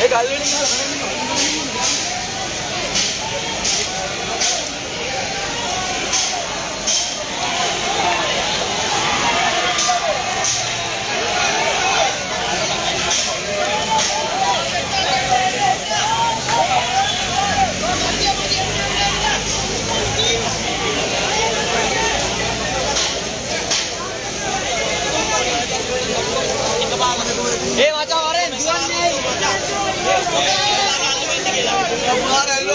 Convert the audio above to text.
Ei, galerinha! vamos a dar el